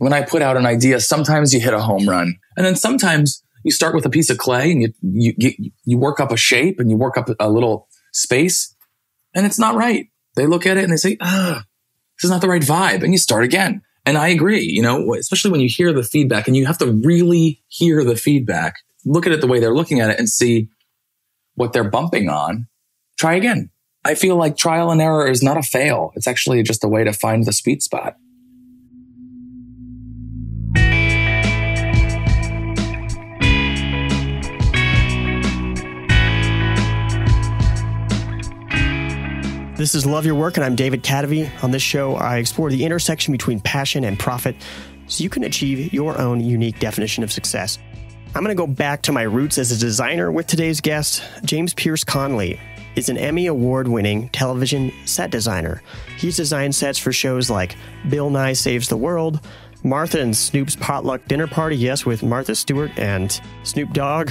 when I put out an idea, sometimes you hit a home run and then sometimes you start with a piece of clay and you, you, you, work up a shape and you work up a little space and it's not right. They look at it and they say, ah, this is not the right vibe. And you start again. And I agree, you know, especially when you hear the feedback and you have to really hear the feedback, look at it the way they're looking at it and see what they're bumping on. Try again. I feel like trial and error is not a fail. It's actually just a way to find the sweet spot. This is Love Your Work, and I'm David Kadavy. On this show, I explore the intersection between passion and profit so you can achieve your own unique definition of success. I'm going to go back to my roots as a designer with today's guest. James Pearse Connelly is an Emmy Award winning television set designer. He's designed sets for shows like Bill Nye Saves the World, Martha and Snoop's Potluck Dinner Party, yes, with Martha Stewart and Snoop Dogg,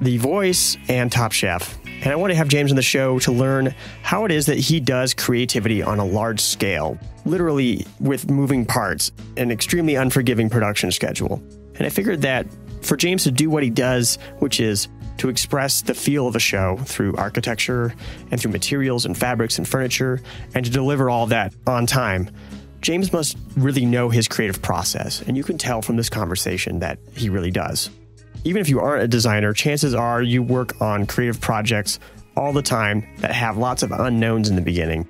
The Voice, and Top Chef. And I want to have James on the show to learn how it is that he does creativity on a large scale, literally with moving parts, an extremely unforgiving production schedule. And I figured that for James to do what he does, which is to express the feel of a show through architecture and through materials and fabrics and furniture, and to deliver all that on time, James must really know his creative process. And you can tell from this conversation that he really does even if you aren't a designer, chances are you work on creative projects all the time that have lots of unknowns in the beginning.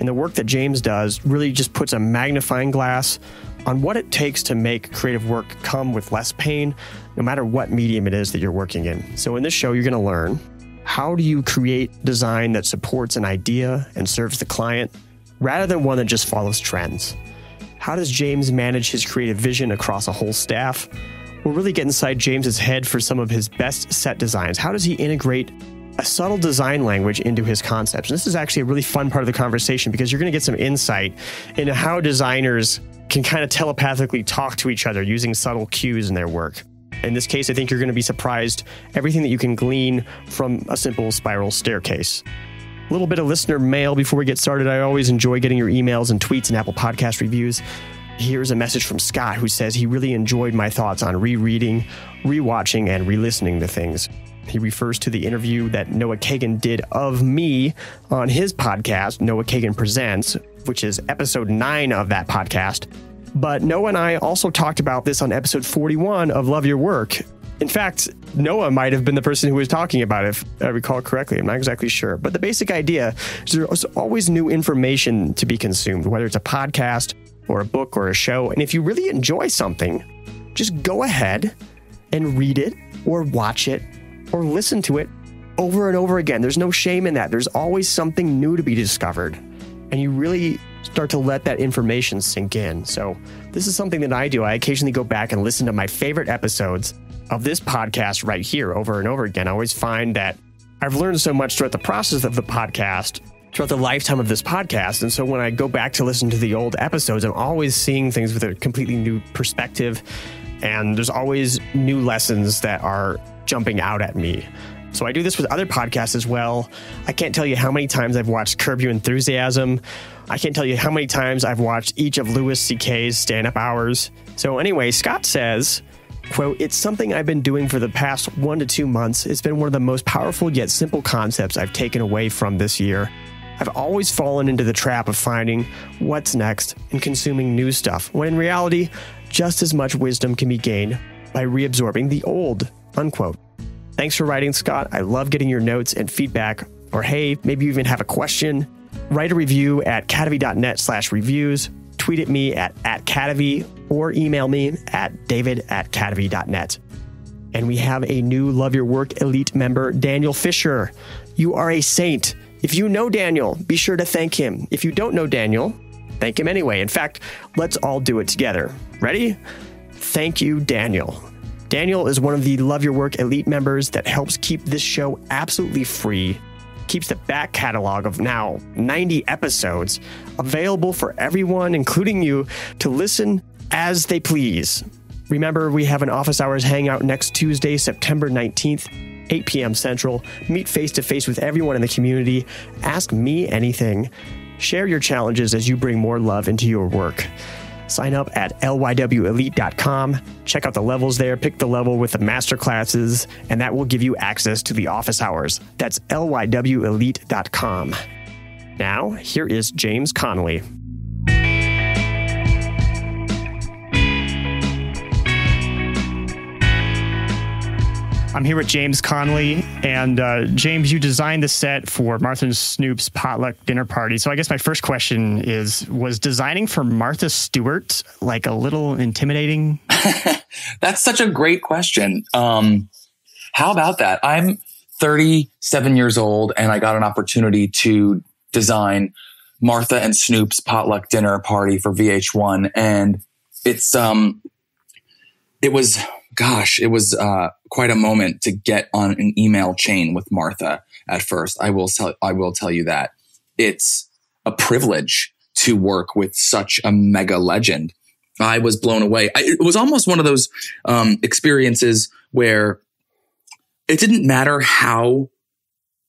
And the work that James does really just puts a magnifying glass on what it takes to make creative work come with less pain, no matter what medium it is that you're working in. So, in this show, you're going to learn how do you create design that supports an idea and serves the client rather than one that just follows trends? How does James manage his creative vision across a whole staff? We'll really get inside James's head for some of his best set designs. How does he integrate a subtle design language into his concepts? And this is actually a really fun part of the conversation because you're going to get some insight into how designers can kind of telepathically talk to each other using subtle cues in their work. In this case, I think you're going to be surprised everything that you can glean from a simple spiral staircase. A little bit of listener mail before we get started. I always enjoy getting your emails and tweets and Apple Podcast reviews. Here's a message from Scott who says he really enjoyed my thoughts on rereading, rewatching, and re listening to things. He refers to the interview that Noah Kagan did of me on his podcast, Noah Kagan Presents, which is episode nine of that podcast. But Noah and I also talked about this on episode 41 of Love Your Work. In fact, Noah might have been the person who was talking about it, if I recall correctly. I'm not exactly sure. But the basic idea is there's always new information to be consumed, whether it's a podcast or a book or a show. And if you really enjoy something, just go ahead and read it or watch it or listen to it over and over again. There's no shame in that. There's always something new to be discovered. And you really start to let that information sink in. So, this is something that I do. I occasionally go back and listen to my favorite episodes of this podcast right here over and over again. I always find that I've learned so much throughout the process of the podcast throughout the lifetime of this podcast. And so when I go back to listen to the old episodes, I'm always seeing things with a completely new perspective. And there's always new lessons that are jumping out at me. So I do this with other podcasts as well. I can't tell you how many times I've watched Curb Your Enthusiasm. I can't tell you how many times I've watched each of Louis C.K.'s stand up hours. So, anyway, Scott says, quote, It's something I've been doing for the past one to two months. It's been one of the most powerful yet simple concepts I've taken away from this year. I've always fallen into the trap of finding what's next and consuming new stuff, when in reality, just as much wisdom can be gained by reabsorbing the old. Unquote. Thanks for writing, Scott. I love getting your notes and feedback. Or hey, maybe you even have a question. Write a review at kadavy.net slash reviews. Tweet at me at, at Kadavy or email me at david at kadavy.net. And we have a new Love Your Work Elite member, Daniel Fisher. You are a saint. If you know Daniel, be sure to thank him. If you don't know Daniel, thank him anyway. In fact, let's all do it together. Ready? Thank you, Daniel. Daniel is one of the Love Your Work Elite members that helps keep this show absolutely free, keeps the back catalog of now 90 episodes available for everyone, including you, to listen as they please. Remember, we have an office hours hangout next Tuesday, September 19th 8 p.m. Central. Meet face to face with everyone in the community. Ask me anything. Share your challenges as you bring more love into your work. Sign up at lywelite.com. Check out the levels there, pick the level with the master classes, and that will give you access to the office hours. That's lywelite.com. Now, here is James Connelly. I'm here with James Connelly, and uh, James, you designed the set for Martha and Snoop's potluck dinner party. So I guess my first question is: Was designing for Martha Stewart like a little intimidating? That's such a great question. Um, how about that? I'm 37 years old, and I got an opportunity to design Martha and Snoop's potluck dinner party for VH1, and it's um, it was gosh, it was uh, quite a moment to get on an email chain with Martha at first. I will tell I will tell you that it's a privilege to work with such a mega legend. I was blown away. I, it was almost one of those um, experiences where it didn't matter how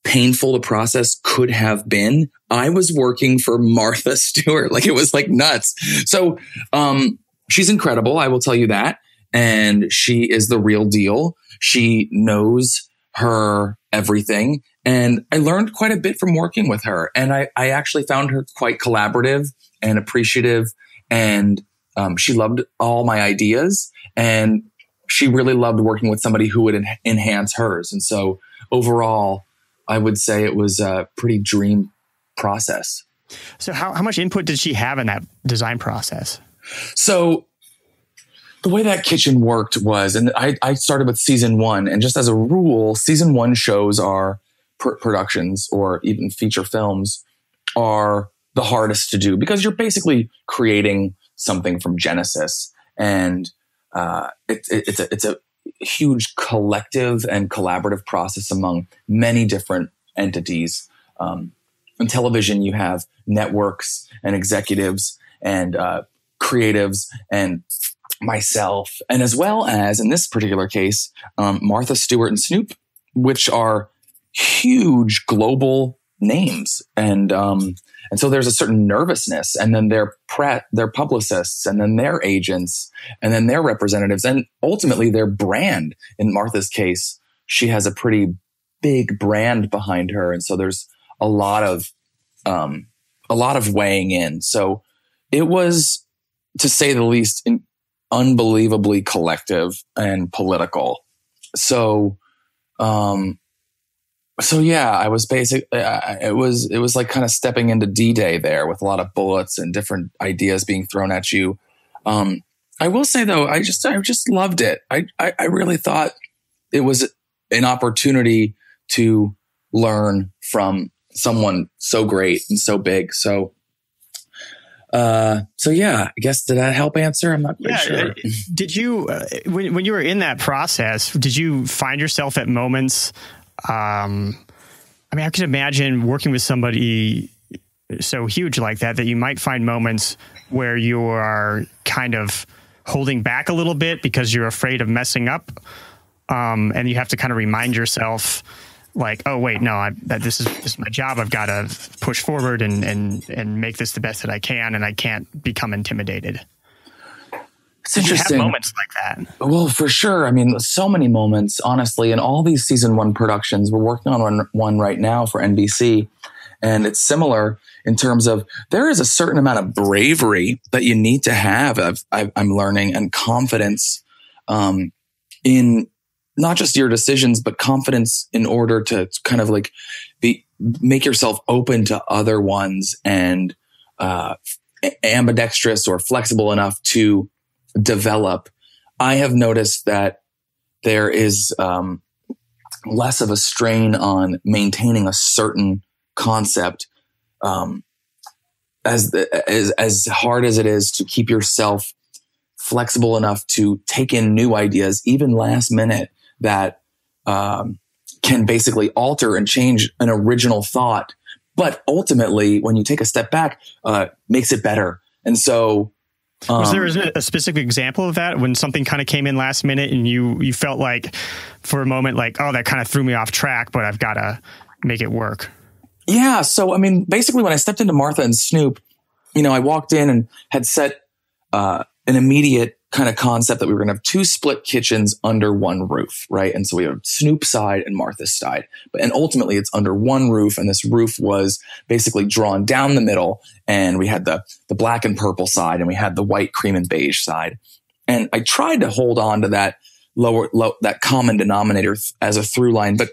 painful the process could have been. I was working for Martha Stewart. Like it was like nuts. So, um, she's incredible. I will tell you that and she is the real deal. She knows her everything. And I learned quite a bit from working with her. And I, I actually found her quite collaborative and appreciative. And um, she loved all my ideas. And she really loved working with somebody who would en- enhance hers. And so overall, I would say it was a pretty dream process. So, how, how much input did she have in that design process? So, the way that kitchen worked was, and I, I started with season one, and just as a rule, season one shows are pr- productions or even feature films are the hardest to do because you're basically creating something from Genesis, and uh, it, it, it's a it's a huge collective and collaborative process among many different entities. Um, in television, you have networks and executives and uh, creatives and myself, and as well as in this particular case, um, Martha Stewart and Snoop, which are huge global names, and um, and so there's a certain nervousness, and then their pre- their publicists, and then their agents, and then their representatives, and ultimately their brand. In Martha's case, she has a pretty big brand behind her, and so there's a lot of um, a lot of weighing in. So it was, to say the least, in, unbelievably collective and political. So, um, so yeah, I was basic. it was it was like kind of stepping into D Day there with a lot of bullets and different ideas being thrown at you. Um, I will say though, I just I just loved it. I, I I really thought it was an opportunity to learn from someone so great and so big. So uh, so yeah, I guess did that help answer? I'm not quite yeah, sure. Did you, uh, when, when you were in that process, did you find yourself at moments? Um, I mean, I could imagine working with somebody so huge like that that you might find moments where you are kind of holding back a little bit because you're afraid of messing up, um, and you have to kind of remind yourself like, oh wait, no, I, that this is this is my job. I've got to push forward and and and make this the best that I can, and I can't become intimidated. It's interesting. have moments like that. Well, for sure. I mean, so many moments, honestly, in all these season one productions. We're working on one, one right now for NBC, and it's similar in terms of there is a certain amount of bravery that you need to have. i am learning and confidence um, in not just your decisions, but confidence in order to kind of like be, make yourself open to other ones and, uh, ambidextrous or flexible enough to develop. I have noticed that there is, um, less of a strain on maintaining a certain concept, um, as, as, as hard as it is to keep yourself flexible enough to take in new ideas, even last minute that um, can basically alter and change an original thought, but ultimately, when you take a step back, uh, makes it better. And so, um, was there um, a specific example of that when something kind of came in last minute and you you felt like for a moment like oh that kind of threw me off track, but I've got to make it work. Yeah. So I mean, basically, when I stepped into Martha and Snoop, you know, I walked in and had set uh, an immediate kind of concept that we were going to have two split kitchens under one roof, right? And so we have Snoop side and Martha's side, but and ultimately it's under one roof, and this roof was basically drawn down the middle, and we had the the black and purple side, and we had the white cream and beige side, and I tried to hold on to that lower low, that common denominator as a through line, but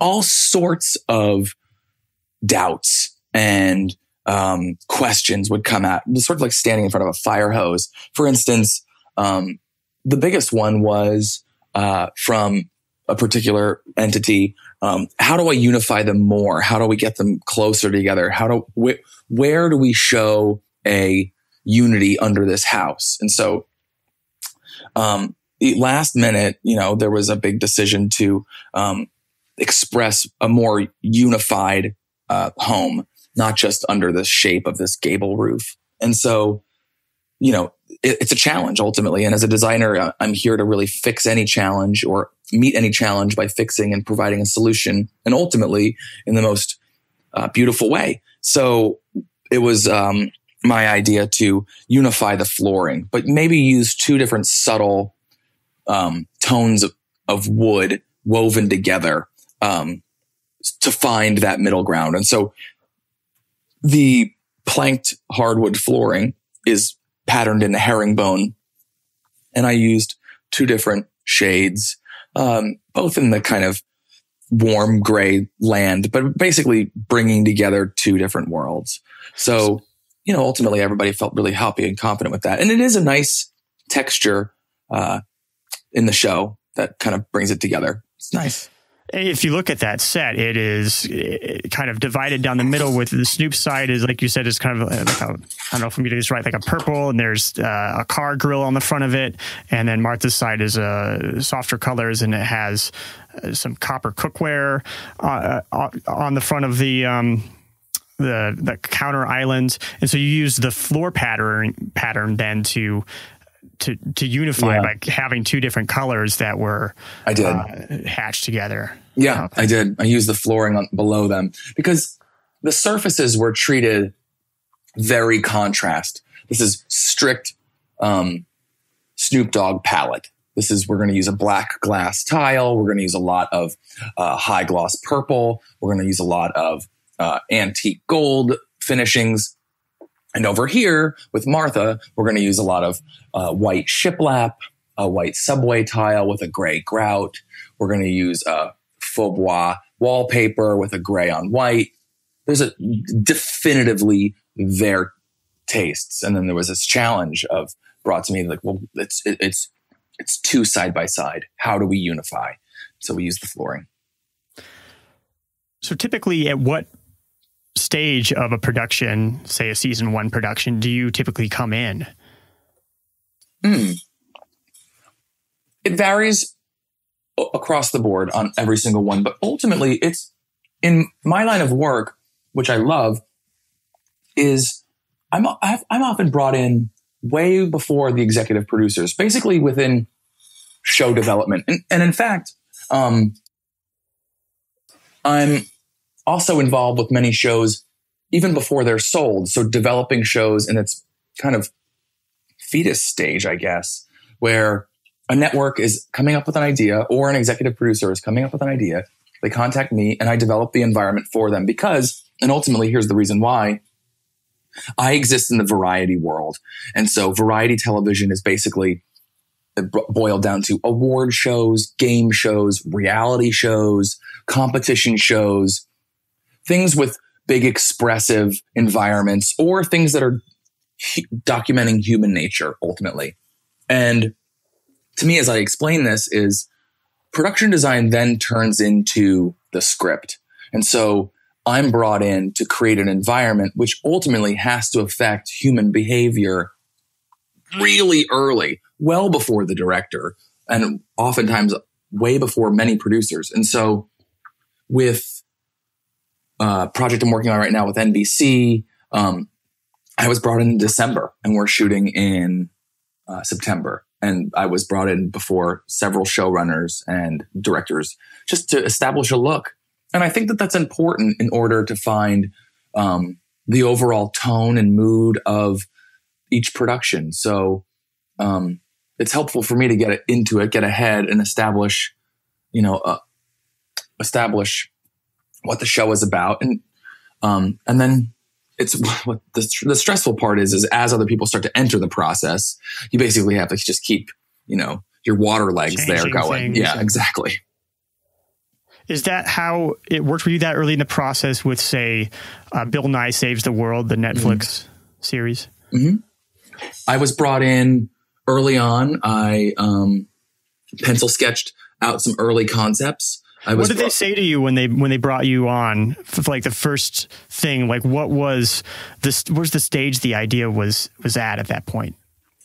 all sorts of doubts and um, questions would come at, sort of like standing in front of a fire hose. For instance, um, the biggest one was uh, from a particular entity. Um, how do I unify them more? How do we get them closer together? How do wh- where do we show a unity under this house? And so, um, last minute, you know, there was a big decision to um, express a more unified uh, home not just under the shape of this gable roof. And so, you know, it, it's a challenge ultimately. And as a designer, I'm here to really fix any challenge or meet any challenge by fixing and providing a solution and ultimately in the most uh, beautiful way. So it was, um, my idea to unify the flooring, but maybe use two different subtle, um, tones of, of wood woven together, um, to find that middle ground. And so the planked hardwood flooring is patterned in the herringbone. And I used two different shades, um, both in the kind of warm gray land, but basically bringing together two different worlds. So, you know, ultimately everybody felt really happy and confident with that. And it is a nice texture, uh, in the show that kind of brings it together. It's nice. If you look at that set, it is eh, kind of divided down the middle. With the Snoop side is like you said, is kind of like a, I don't know if I'm getting this right, like a purple, and there's uh, a car grill on the front of it, and then Martha's side is uh, softer colors, and it has uh, some copper cookware uh, uh, on the front of the. Um, the the counter islands, and so you use the floor pattern pattern then to to to unify yeah. by having two different colors that were I did uh, hatched together. Yeah, okay. I did. I used the flooring on, below them because the surfaces were treated very contrast. This is strict um, Snoop Dogg palette. This is we're going to use a black glass tile. We're going to use a lot of uh, high gloss purple. We're going to use a lot of uh, antique gold finishings. And over here with Martha, we're going to use a lot of uh, white shiplap, a white subway tile with a gray grout. We're going to use a faux bois wallpaper with a gray on white. There's a definitively their tastes. And then there was this challenge of brought to me like, well, it's, it, it's, it's two side by side. How do we unify? So we use the flooring. So typically at what stage of a production, say a season one production, do you typically come in? Hmm. It varies across the board on every single one, but ultimately it's in my line of work, which I love, is I'm I'm often brought in way before the executive producers, basically within show development, and, and in fact, um, I'm also involved with many shows even before they're sold. So developing shows in its kind of fetus stage, I guess, where a network is coming up with an idea or an executive producer is coming up with an idea. They contact me and I develop the environment for them because, and ultimately here's the reason why I exist in the variety world. And so variety television is basically boiled down to award shows, game shows, reality shows, competition shows, things with big expressive environments or things that are documenting human nature ultimately. And to me, as I explain this, is production design then turns into the script. And so I'm brought in to create an environment which ultimately has to affect human behavior really early, well before the director, and oftentimes way before many producers. And so with uh, project I'm working on right now with NBC, um, I was brought in, December and we're shooting in uh, September. And I was brought in before several showrunners and directors just to establish a look. And I think that that's important in order to find um, the overall tone and mood of each production. So, um, it's helpful for me to get into it, get ahead and establish, you know, uh, establish what the show is about. And, um, and then it's what the, the stressful part is, is as other people start to enter the process, you basically have to just keep, you know, your water legs there going. Yeah, exactly. Is that how it worked for you that early in the process with, say, uh, Bill Nye Saves the World, the Netflix series? I was brought in early on. I um, pencil sketched out some early concepts. I was What did they say to you when they when they brought you on? For like the first thing, like what was this? Where's the stage the idea was was at at that point?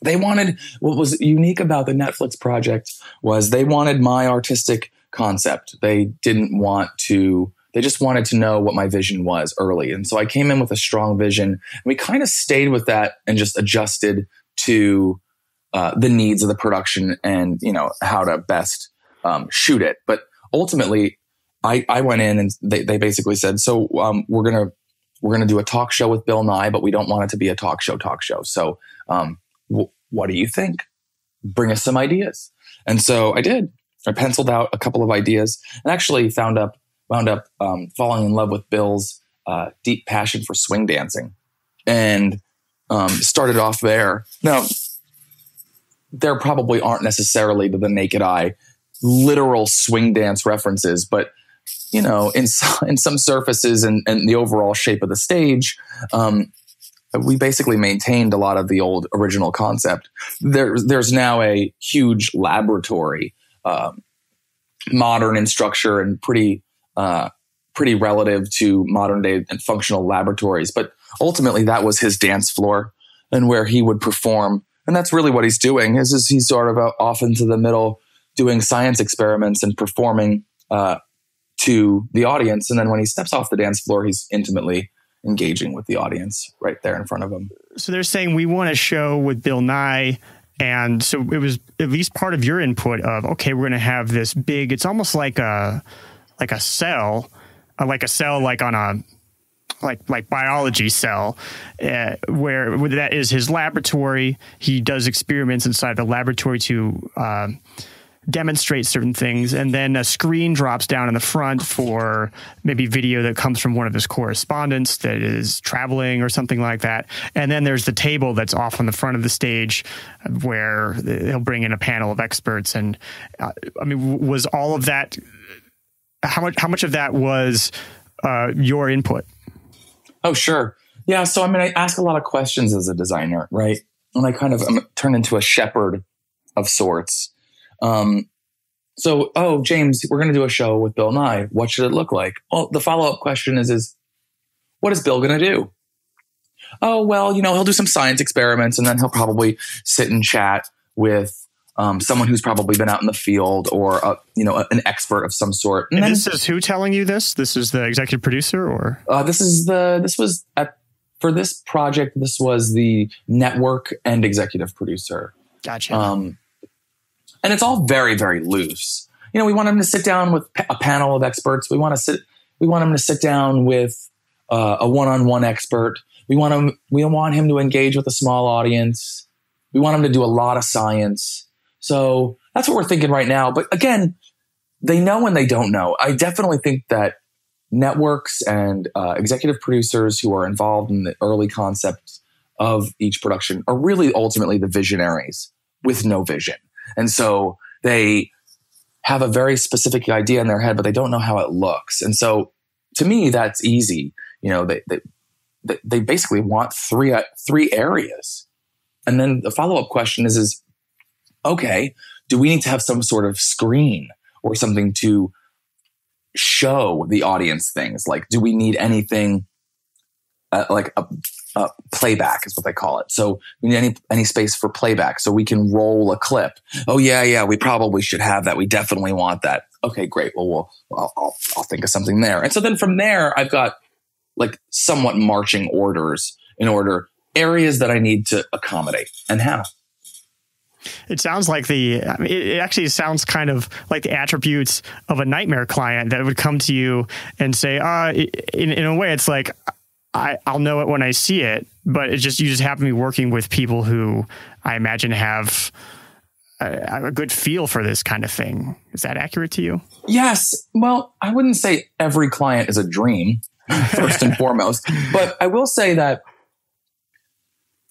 they wanted what was unique about the Netflix project was they wanted my artistic concept. They didn't want to they just wanted to know what my vision was early. And so I came in with a strong vision and we kind of stayed with that and just adjusted to uh, the needs of the production and, you know, how to best um, shoot it. But ultimately I, I went in and they, they basically said, so um, we're going to, we're going to do a talk show with Bill Nye, but we don't want it to be a talk show, talk show. So, um, w- what do you think? Bring us some ideas. And so I did. I penciled out a couple of ideas and actually found up, wound up um, falling in love with Bill's uh, deep passion for swing dancing, and um, started off there. Now, there probably aren't necessarily to the naked eye literal swing dance references, but you know, in some, in some surfaces and, and the overall shape of the stage, um, we basically maintained a lot of the old original concept. There's there's now a huge laboratory, um, modern in structure and pretty uh, pretty relative to modern day and functional laboratories. But ultimately, that was his dance floor and where he would perform. And that's really what he's doing. Is, is he's sort of uh, off into the middle, doing science experiments and performing uh, to the audience. And then when he steps off the dance floor, he's intimately engaging with the audience right there in front of him. So they're saying we want a show with Bill Nye. And so it was at least part of your input of okay, we're going to have this big. It's almost like a like a cell, uh, like a cell, like on a like like biology cell, uh, where, where that is his laboratory. He does experiments inside the laboratory to. Uh, demonstrate certain things and then a screen drops down in the front for maybe video that comes from one of his correspondents that is traveling or something like that and then there's the table that's off on the front of the stage where he'll bring in a panel of experts and uh, i mean was all of that how much how much of that was uh, your input Oh, sure. Yeah. So, I mean, I ask a lot of questions as a designer, right? And I kind of um, turn into a shepherd of sorts. Um, so, oh, James, we're going to do a show with Bill Nye. What should it look like? Well, the follow up question is, is what is Bill going to do? Oh, well, you know, he'll do some science experiments and then he'll probably sit and chat with um, someone who's probably been out in the field or, a, you know, an expert of some sort. and then- this is who telling you this this is the executive producer or uh, this is the this was at, for this project. This was the network and executive producer, gotcha um, and it's all very very loose. You know, we want them to sit down with a panel of experts. We want to sit. We want them to sit down with uh, a one-on-one expert. We want him. We want him to engage with a small audience. We want him to do a lot of science. So that's what we're thinking right now. But again, they know and they don't know. I definitely think that networks and uh, executive producers who are involved in the early concepts of each production are really ultimately the visionaries with no vision. And so they have a very specific idea in their head, but they don't know how it looks. And so to me, that's easy. You know, they, they, they- basically want three, uh, three areas. And then the follow up question is, is, okay, do we need to have some sort of screen or something to show the audience things? Like, do we need anything uh, like a, a playback is what they call it. So we need any any space for playback, so we can roll a clip. Oh yeah, yeah, we probably should have that. We definitely want that. Okay, great. Well, we'll I'll, I'll, I'll think of something there. And so then from there, I've got like somewhat marching orders in order areas that I need to accommodate and how. It sounds like the. I mean, it it actually sounds kind of like the attributes of a nightmare client that would come to you and say, "Uh, in, in a way, it's like I, I'll know it when I see it, but it just you just happen to be working with people who I imagine have a, a, good feel for this kind of thing. Is that accurate to you? Yes. Well, I wouldn't say every client is a dream, first and foremost, but I will say that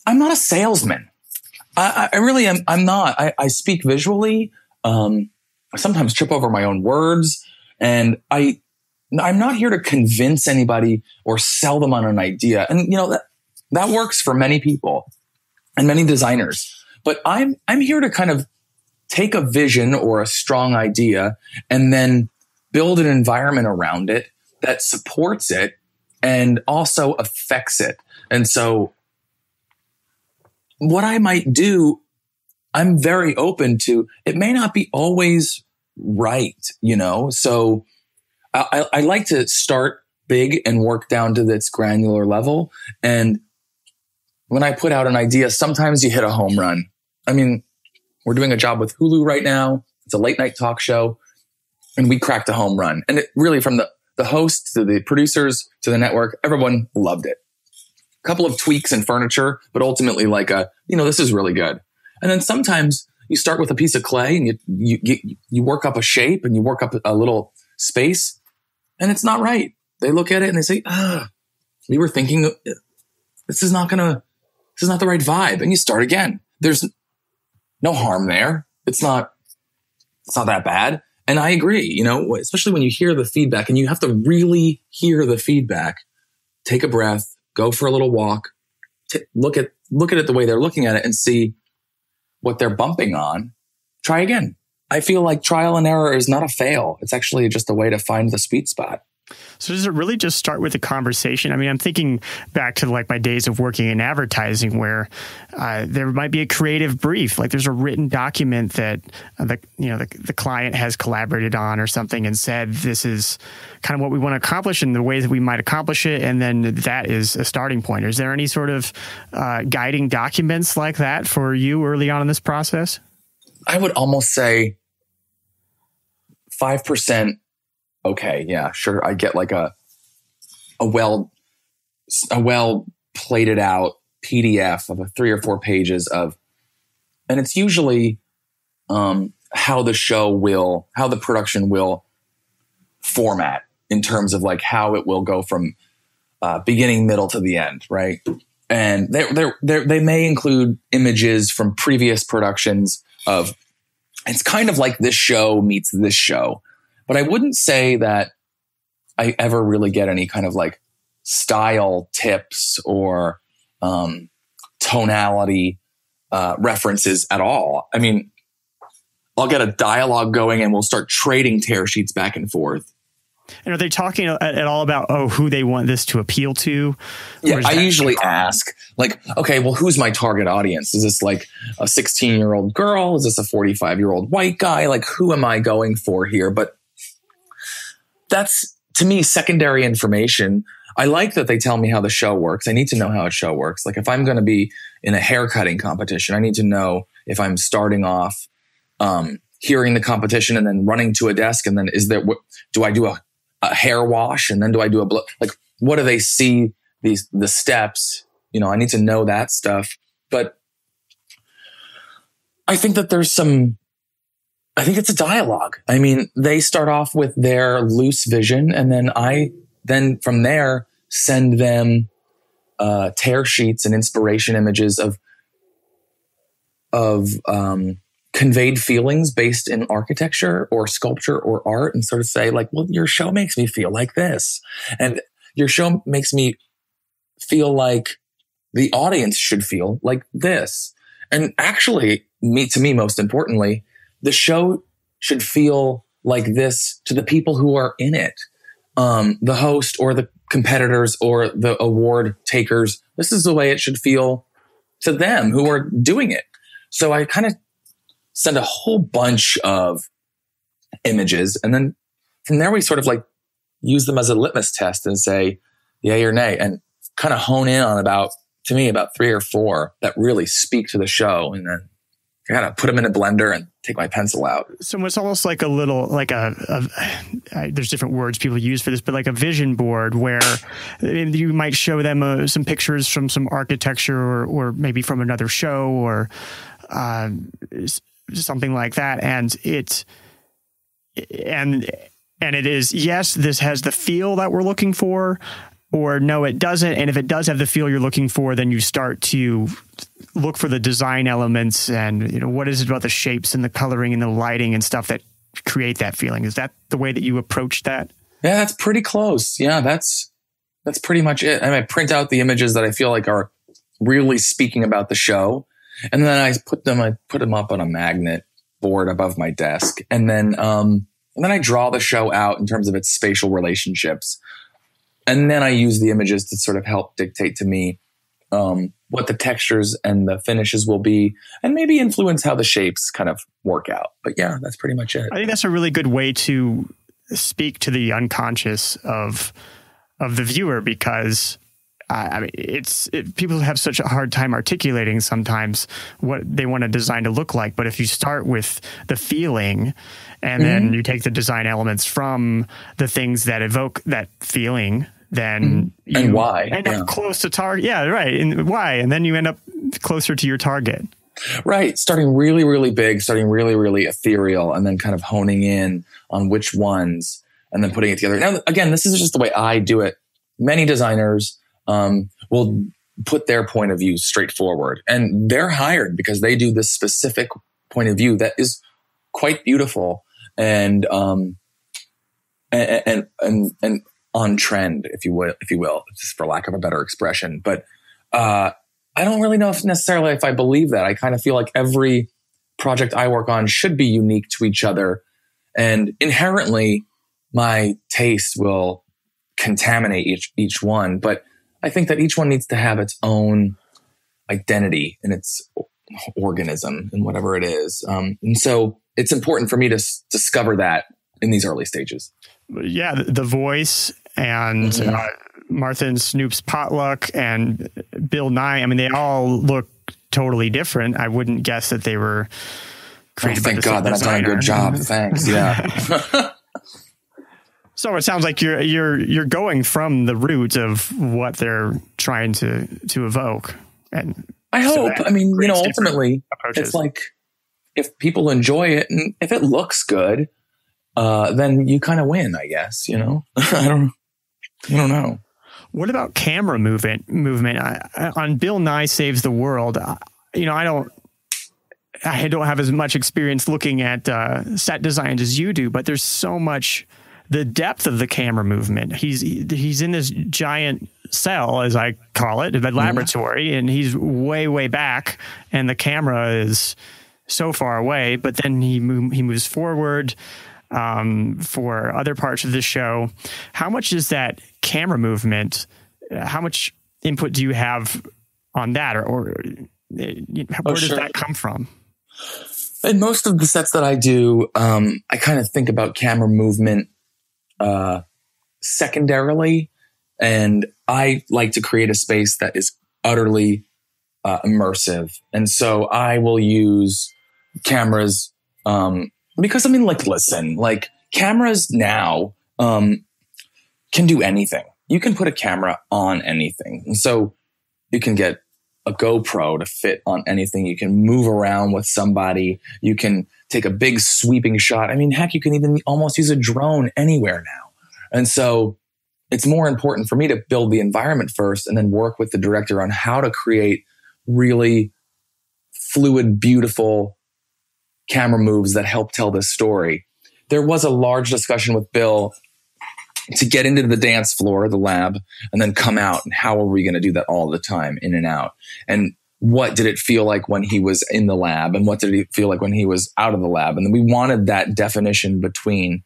I'm not a salesman. I, I really am. I'm not. I, I speak visually. Um, I sometimes trip over my own words, and I I'm not here to convince anybody or sell them on an idea. And you know that that works for many people and many designers. But I'm I'm here to kind of take a vision or a strong idea and then build an environment around it that supports it and also affects it. And so what I might do, I'm very open to, it may not be always right, you know? So I, I like to start big and work down to this granular level. And when I put out an idea, sometimes you hit a home run. I mean, we're doing a job with Hulu right now. It's a late night talk show and we cracked a home run. And it really from the, the host to the producers to the network, everyone loved it. A couple of tweaks and furniture, but ultimately like a, you know, this is really good. And then sometimes you start with a piece of clay and you, you, you, you work up a shape and you work up a little space and it's not right. They look at it and they say, ah, we were thinking this is not gonna, this is not the right vibe. And you start again. There's no harm there. It's not, it's not that bad. And I agree, you know, especially when you hear the feedback and you have to really hear the feedback, take a breath, go for a little walk, t- look at, look at it the way they're looking at it and see what they're bumping on. Try again. I feel like trial and error is not a fail. It's actually just a way to find the sweet spot. So does it really just start with a conversation? I mean, I'm thinking back to like my days of working in advertising, where uh, there might be a creative brief, like there's a written document that the you know the, the client has collaborated on or something, and said this is kind of what we want to accomplish and the ways that we might accomplish it, and then that is a starting point. Is there any sort of uh, guiding documents like that for you early on in this process? I would almost say five percent okay, yeah, sure. I get like a, a well, a well plated out PDF of a three or four pages of, and it's usually, um, how the show will, how the production will format in terms of like how it will go from uh, beginning, middle to the end, right? And they they they may include images from previous productions of. It's kind of like this show meets this show, but I wouldn't say that I ever really get any kind of like style tips or um, tonality uh, references at all. I mean, I'll get a dialogue going and we'll start trading tear sheets back and forth. And are they talking at all about oh who they want this to appeal to? Yeah, I usually ask like, okay, well, who's my target audience? Is this like a 16 year old girl? Is this a 45 year old white guy? Like, who am I going for here? But that's to me secondary information. I like that they tell me how the show works. I need to know how a show works. Like if I'm going to be in a haircutting competition, I need to know if I'm starting off, um, hearing the competition and then running to a desk. And then is there, what, do I do a, a hair wash? And then do I do a, blo- like, what do they see these, the steps? You know, I need to know that stuff. But I think that there's some I think it's a dialogue. I mean, they start off with their loose vision and then I then from there send them uh, tear sheets and inspiration images of of um, conveyed feelings based in architecture or sculpture or art and sort of say like, well, your show makes me feel like this. And your show makes me feel like the audience should feel like this. And actually, me, to me, most importantly, the show should feel like this to the people who are in it. Um, the host or the competitors or the award takers. This is the way it should feel to them who are doing it. So I kind of send a whole bunch of images and then from there we sort of like use them as a litmus test and say yay or nay and kind of hone in on about to me about three or four that really speak to the show and then I gotta put them in a blender and take my pencil out. So it's almost like a little, like a, a, a there's different words people use for this, but like a vision board where you might show them uh, some pictures from some architecture or, or maybe from another show or uh, something like that, and it and and it is yes, this has the feel that we're looking for, or no, it doesn't. And if it does have the feel you're looking for, then you start to look for the design elements and you know what is it about the shapes and the coloring and the lighting and stuff that create that feeling. Is that the way that you approach that? Yeah, that's pretty close. Yeah, that's that's pretty much it. I, mean, I print out the images that I feel like are really speaking about the show, and then I put them I put them up on a magnet board above my desk, and then um, and then I draw the show out in terms of its spatial relationships, and then I use the images to sort of help dictate to me um, what the textures and the finishes will be, and maybe influence how the shapes kind of work out. But yeah, that's pretty much it. I think that's a really good way to speak to the unconscious of of the viewer because I mean, it's it, people have such a hard time articulating sometimes what they want a design to look like. But if you start with the feeling, and mm-hmm. then you take the design elements from the things that evoke that feeling, then mm-hmm. and why end yeah. up close to target. Yeah, right. And why? And then you end up closer to your target. Right. Starting really, really big, starting really, really ethereal, and then kind of honing in on which ones, and then putting it together. Now, again, this is just the way I do it. Many designers um, will put their point of view straightforward. And they're hired because they do this specific point of view that is quite beautiful and, um, and, and, and, and on trend, if you will, if you will, just for lack of a better expression. But, uh, I don't really know if necessarily if I believe that. I kind of feel like every project I work on should be unique to each other. And inherently, my taste will contaminate each, each one. But I think that each one needs to have its own identity and its organism and whatever it is. Um, and so it's important for me to s- discover that in these early stages. Yeah, the voice and mm-hmm. uh, Martha and Snoop's potluck and Bill Nye. I mean, they all look totally different. I wouldn't guess that they were. Created Oh, thank God that I've done a good job. Thanks. Yeah. So it sounds like you're you're you're going from the root of what they're trying to to evoke. And I hope. I mean, you know, ultimately, it's like if people enjoy it and if it looks good, uh, then you kind of win. I guess. You know, I don't. I don't know. What about camera movement? Movement I, on Bill Nye Saves the World. I, you know, I don't. I don't have as much experience looking at uh, set designs as you do, but there's so much the depth of the camera movement. He's he's in this giant cell, as I call it, the mm-hmm. laboratory, mm-hmm. and he's way way back, and the camera is so far away. But then he move, he moves forward um, for other parts of the show. How much is that camera movement? How much input do you have on that, or, or uh, where oh, does sure. that come from? In most of the sets that I do, um, I kind of think about camera movement uh, secondarily. And I like to create a space that is utterly uh, immersive. And so I will use cameras um, because I mean, like, listen, like cameras now um, can do anything. You can put a camera on anything. And so you can get a GoPro to fit on anything. You can move around with somebody. You can take a big sweeping shot. I mean, heck, you can even almost use a drone anywhere now. And so it's more important for me to build the environment first and then work with the director on how to create really fluid, beautiful camera moves that help tell this story. There was a large discussion with Bill to get into the dance floor, the lab, and then come out. And how are we going to do that all the time, in and out? And what did it feel like when he was in the lab? And what did it feel like when he was out of the lab? And we wanted that definition between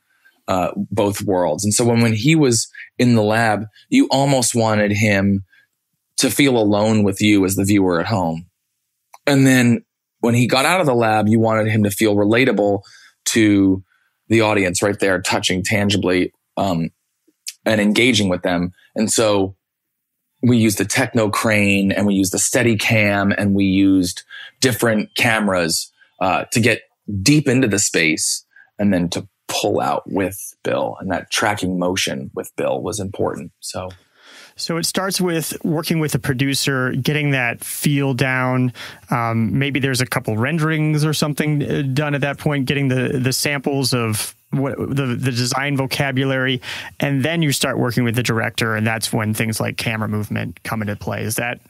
uh, both worlds. And so when, when he was in the lab, you almost wanted him to feel alone with you as the viewer at home. And then when he got out of the lab, you wanted him to feel relatable to the audience right there, touching tangibly um, and engaging with them. And so we used the Technocrane and we used the Steadicam and we used different cameras uh, to get deep into the space and then to pull out with Bill. And that tracking motion with Bill was important. So. So it starts with working with a producer, getting that feel down. Um, maybe there's a couple renderings or something uh, done at that point, getting the the samples of what the the design vocabulary, and then you start working with the director, and that's when things like camera movement come into play. Is that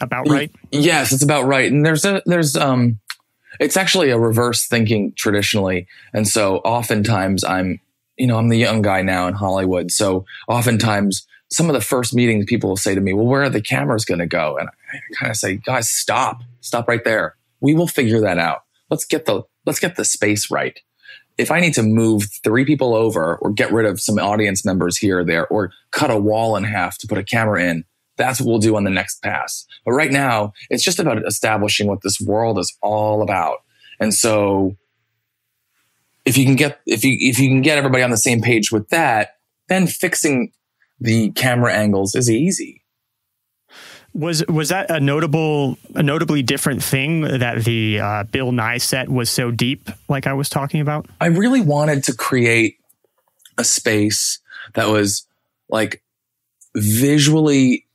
about right? Yes, it's about right. And there's a there's um it's actually a reverse thinking traditionally. And so oftentimes I'm, you know, I'm the young guy now in Hollywood. So oftentimes some of the first meetings people will say to me, well, where are the cameras going to go? And I kind of say, guys, stop, stop right there. We will figure that out. Let's get the, let's get the space right. If I need to move three people over or get rid of some audience members here or there or cut a wall in half to put a camera in, that's what we'll do on the next pass. But right now, it's just about establishing what this world is all about. And so if you can get if you if you can get everybody on the same page with that, then fixing the camera angles is easy. Was was that a notable a notably different thing that the uh, Bill Nye set was so deep, like I was talking about? I really wanted to create a space that was like visually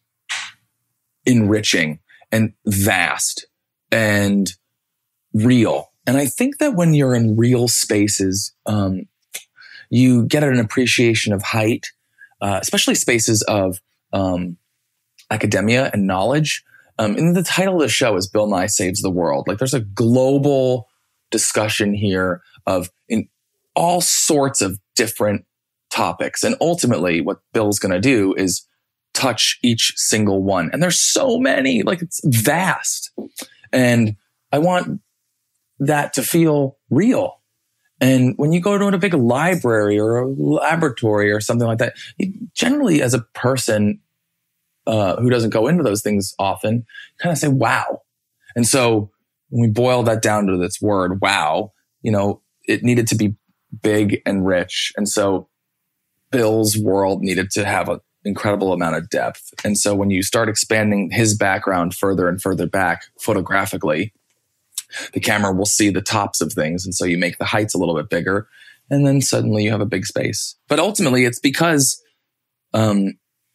enriching and vast and real. And I think that when you're in real spaces, um, you get an appreciation of height, uh, especially spaces of um, academia and knowledge. Um, and the title of the show is Bill Nye Saves the World. Like there's a global discussion here of in all sorts of different topics. And ultimately, what Bill's going to do is touch each single one. And there's so many, like it's vast. And I want that to feel real. And when you go to a big library or a laboratory or something like that, generally as a person uh, who doesn't go into those things often, kind of say, wow. And so when we boil that down to this word, wow, you know, it needed to be big and rich. And so Bill's world needed to have an incredible amount of depth. And so when you start expanding his background further and further back photographically, the camera will see the tops of things. And so you make the heights a little bit bigger and then suddenly you have a big space. But ultimately it's because, um,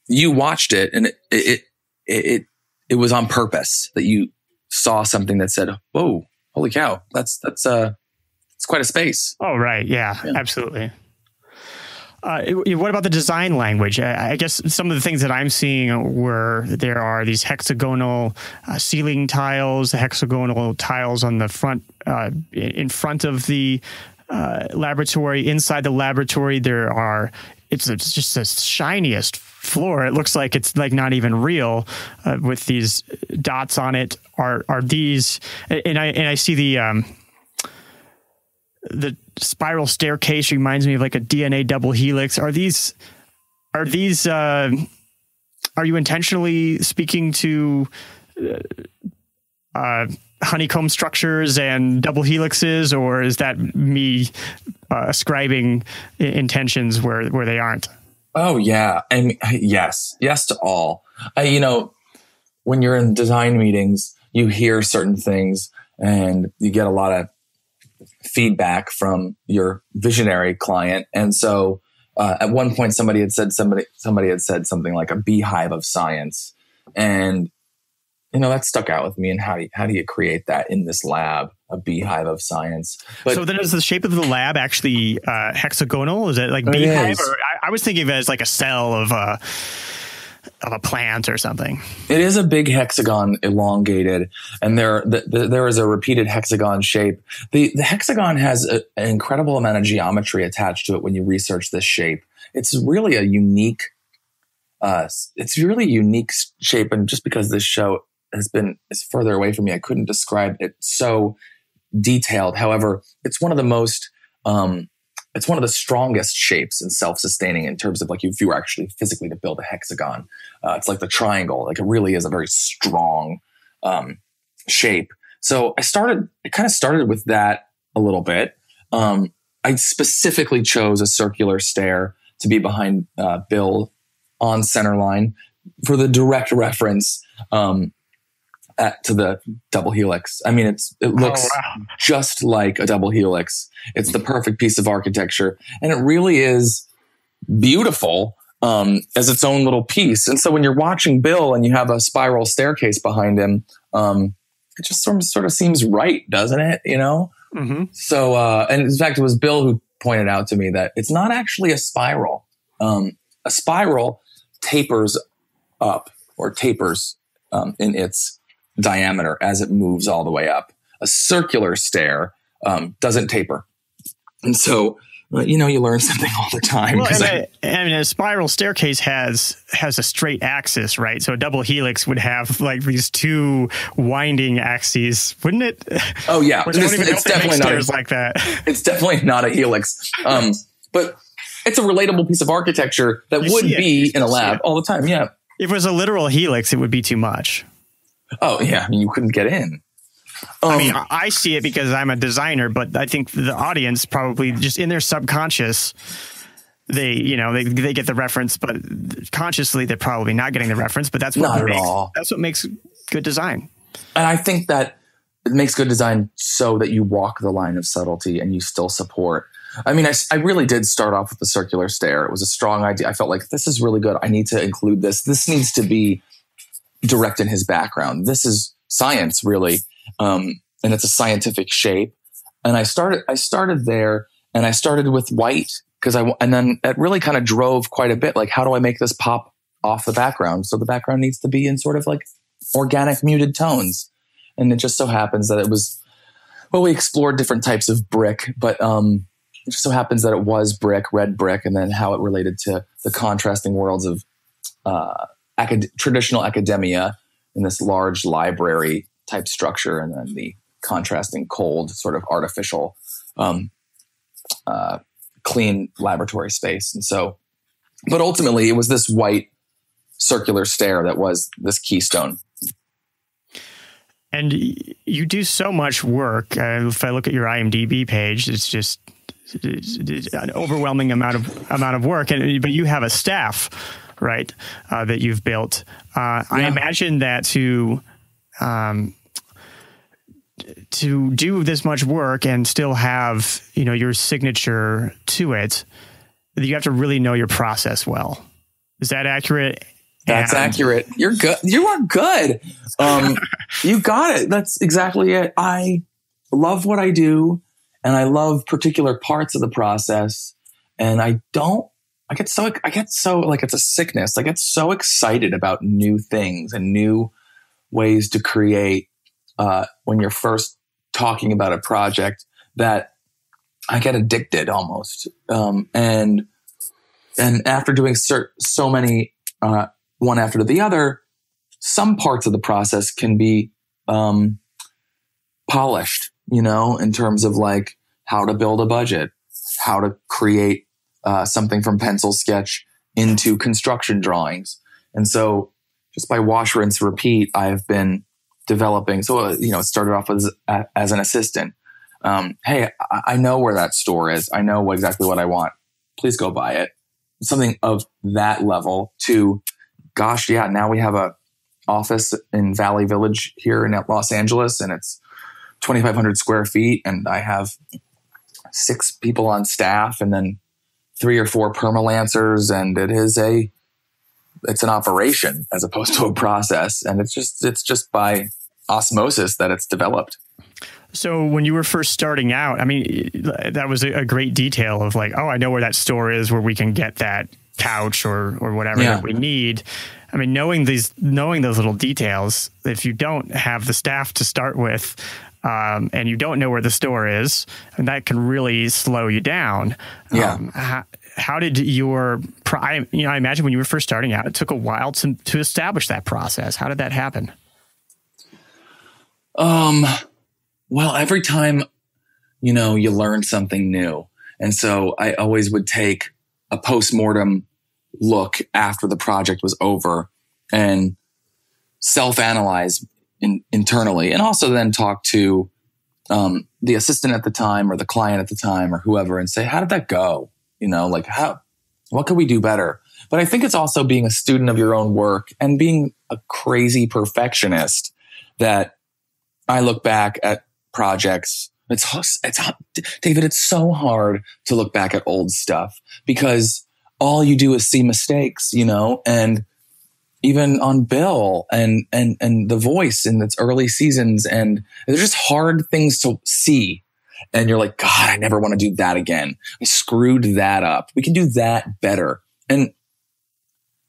you watched it and it, it, it, it, it was on purpose that you saw something that said, whoa, holy cow, that's, that's, uh, it's quite a space. Oh, right. Yeah, yeah. absolutely. Uh, what about the design language? I, I, guess some of the things that I'm seeing where there are these hexagonal uh, ceiling tiles, hexagonal tiles on the front, uh, in front of the uh, laboratory. Inside the laboratory, there are. It's, it's just the shiniest floor. It looks like it's like not even real uh, with these dots on it. Are are these? And I and I see the. Um, the spiral staircase reminds me of like a DNA double helix. Are these are these uh, are you intentionally speaking to uh, uh, honeycomb structures and double helixes, or is that me uh, ascribing intentions where where they aren't? Oh yeah, and yes, yes to all. you know, when you're in design meetings, you hear certain things, and you get a lot of feedback from your visionary client. And so uh, at one point, somebody had said somebody somebody had said something like a beehive of science, and you know that stuck out with me. And how do you, how do you create that in this lab? A beehive of science. But, so then, is the shape of the lab actually uh, hexagonal? Is it like beehive? Or I, I, was thinking of it as like a cell of. Uh, of a plant or something. It is a big hexagon elongated, and there the, the, there is a repeated hexagon shape. The the hexagon has a, an incredible amount of geometry attached to it when you research this shape. It's really a unique. Uh, it's really a unique shape, and just because this show has been is further away from me, I couldn't describe it so detailed. However, it's one of the most um, it's one of the strongest shapes and self-sustaining in terms of like if you were actually physically to build a hexagon. Uh, it's like the triangle. Like it really is a very strong um, shape. So I started. I kind of started with that a little bit. Um, I specifically chose a circular stair to be behind uh, Bill on center line for the direct reference um, at, to the double helix. I mean, it's it looks oh, wow. just like a double helix. It's the perfect piece of architecture, and it really is beautiful um, as its own little piece. And so when you're watching Bill and you have a spiral staircase behind him, um, it just sort of, sort of seems right, doesn't it? You know. Mm-hmm. So, uh, and in fact, it was Bill who pointed out to me that it's not actually a spiral. Um, a spiral tapers up or tapers um, in its diameter as it moves all the way up. A circular stair um, doesn't taper. And so, uh, you know, you learn something all the time. Well, and I, I, mean, a spiral staircase has has a straight axis, right? So a double helix would have like these two winding axes, wouldn't it? Oh yeah, it's, it's definitely not a, like that. It's definitely not a helix, um, but it's a relatable piece of architecture that you would be in a lab all the time. Yeah. If it was a literal helix, it would be too much. Oh yeah, I mean, you couldn't get in. Um, I mean, I see it because I'm a designer, but I think the audience probably just in their subconscious, they you know they they get the reference, but consciously they're probably not getting the reference. But that's what not makes, that's what makes good design. And I think that it makes good design so that you walk the line of subtlety and you still support. I mean, I, I really did start off with the circular stair. It was a strong idea. I felt like this is really good. I need to include this. This needs to be direct in his background. This is science, really, um, and it's a scientific shape. And I started, I started there, and I started with white because I, and then it really kind of drove quite a bit. Like, how do I make this pop off the background? So the background needs to be in sort of like organic muted tones. And it just so happens that it was, well, we explored different types of brick, but um, it just so happens that it was brick, red brick, and then how it related to the contrasting worlds of uh, acad- traditional academia in this large library type structure, and then the contrasting cold, sort of artificial, um, uh, clean laboratory space. And so, but ultimately, it was this white circular stair that was this keystone. And you do so much work. Uh, if I look at your IMDb page, it's just it's an overwhelming amount of amount of work. And but you have a staff right? Uh, that you've built. Uh, yeah. I imagine that to um, to do this much work and still have you know your signature to it, you have to really know your process well. Is that accurate? That's and- accurate. You're good. You are good. Um, you got it. That's exactly it. I love what I do and I love particular parts of the process. And I don't I get so I get so like it's a sickness. I get so excited about new things and new ways to create uh, when you're first talking about a project that I get addicted almost. Um, and and after doing cert- so many uh, one after the other, some parts of the process can be um, polished. You know, in terms of like how to build a budget, how to create uh, something from pencil sketch into construction drawings. And so just by wash, rinse, repeat, I've been developing. So, uh, you know, it started off as, as an assistant. Um, hey, I, I know where that store is. I know exactly what I want. Please go buy it. Something of that level to, gosh, yeah, now we have a office in Valley Village here in Los Angeles and it's 2,500 square feet. And I have six people on staff and then three or four permalancers and it is a it's an operation as opposed to a process. And it's just it's just by osmosis that it's developed. So when you were first starting out i mean that was a great detail of like oh i know where that store is where we can get that couch or or whatever yeah. that we need. I mean knowing these knowing those little details if you don't have the staff to start with um, and you don't know where the store is, and that can really slow you down. Yeah. Um, how, how, did your, I, you know, I imagine when you were first starting out, it took a while to, to establish that process. How did that happen? Um, well, every time, you know, you learn something new. And so I always would take a post-mortem look after the project was over and self-analyze in, internally and also then talk to um, the assistant at the time or the client at the time or whoever and say, how did that go? You know, like how, what could we do better? But I think it's also being a student of your own work and being a crazy perfectionist that I look back at projects. It's, it's, David, it's so hard to look back at old stuff because all you do is see mistakes, you know, and even on Bill and, and, and the voice in its early seasons. And they're just hard things to see. And you're like, God, I never want to do that again. I screwed that up. We can do that better. And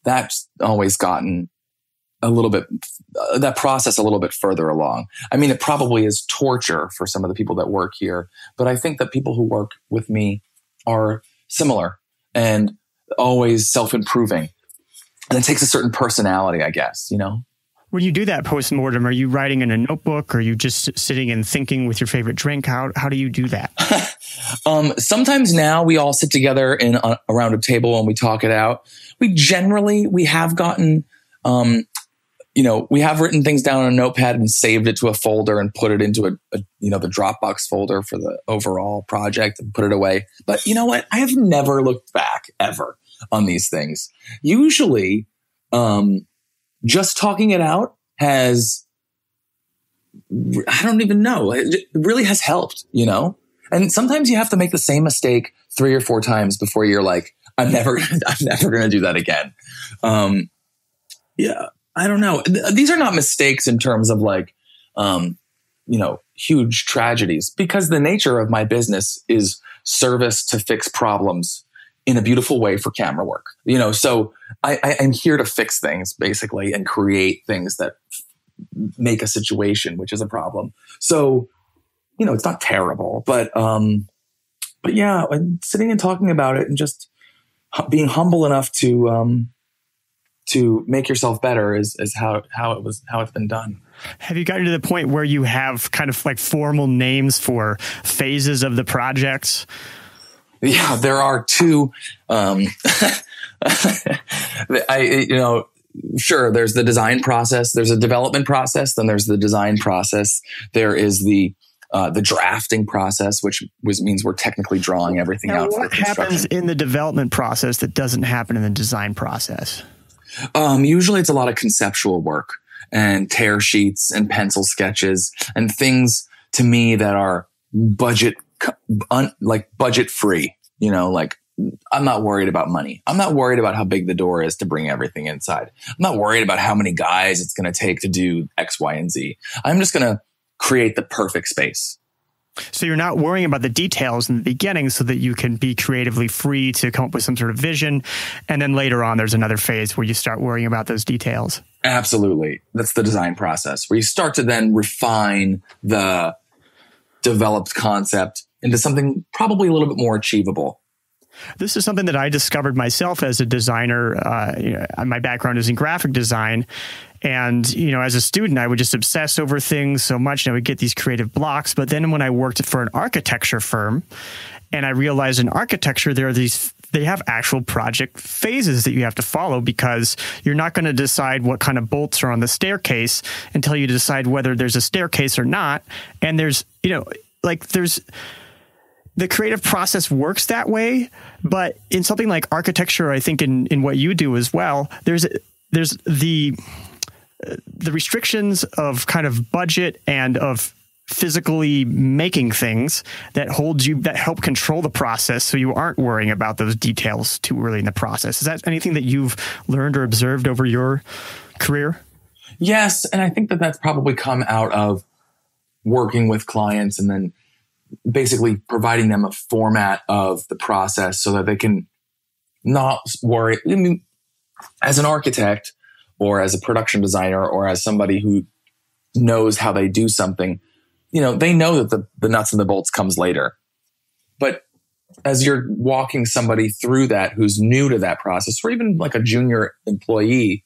that's always gotten a little bit uh, that process a little bit further along. I mean, it probably is torture for some of the people that work here, but I think that people who work with me are similar and always self improving. And it takes a certain personality, I guess, you know? When you do that post mortem, are you writing in a notebook? Or are you just sitting and thinking with your favorite drink? How, how do you do that? um, sometimes now we all sit together in uh, around a table and we talk it out. We generally, we have gotten, um, you know, we have written things down on a notepad and saved it to a folder and put it into a, a, you know, the Dropbox folder for the overall project and put it away. But you know what? I have never looked back ever on these things. Usually, um, just talking it out has, I don't even know. It really has helped, you know? And sometimes you have to make the same mistake three or four times before you're like, I'm never, I'm never going to do that again. Um, yeah. I don't know. These are not mistakes in terms of like, um, you know, huge tragedies because the nature of my business is service to fix problems in a beautiful way for camera work. You know, so I, I, am here to fix things basically and create things that make a situation, which is a problem. So, you know, it's not terrible, but, um, but yeah, sitting and talking about it and just being humble enough to, um, to make yourself better is, is how, how it was, how it's been done. Have you gotten to the point where you have kind of like formal names for phases of the projects? Yeah, there are two. Um, I, you know, sure, there's the design process, there's a development process, then there's the design process. There is the, uh, the drafting process, which was, means we're technically drawing everything now, out. What happens in the development process that doesn't happen in the design process? Um, usually it's a lot of conceptual work and tear sheets and pencil sketches and things to me that are budget, un, like budget free, you know, like I'm not worried about money. I'm not worried about how big the door is to bring everything inside. I'm not worried about how many guys it's going to take to do X, Y, and Z. I'm just going to create the perfect space. So you're not worrying about the details in the beginning so that you can be creatively free to come up with some sort of vision. And then later on, there's another phase where you start worrying about those details. Absolutely. That's the design process where you start to then refine the developed concept into something probably a little bit more achievable. This is something that I discovered myself as a designer. Uh, you know, my background is in graphic design, and, you know, as a student, I would just obsess over things so much and I would get these creative blocks. But then when I worked for an architecture firm and I realized in architecture, there are these, they have actual project phases that you have to follow because you're not going to decide what kind of bolts are on the staircase until you decide whether there's a staircase or not. And there's, you know, like there's, the creative process works that way, but in something like architecture, I think in, in what you do as well, there's there's the the restrictions of kind of budget and of physically making things that hold you that help control the process so you aren't worrying about those details too early in the process. Is that anything that you've learned or observed over your career? Yes and i think that that's probably come out of working with clients and then basically providing them a format of the process so that they can not worry I mean, as an architect or as a production designer or as somebody who knows how they do something, you know, they know that the, the nuts and the bolts comes later. But as you're walking somebody through that who's new to that process, or even like a junior employee,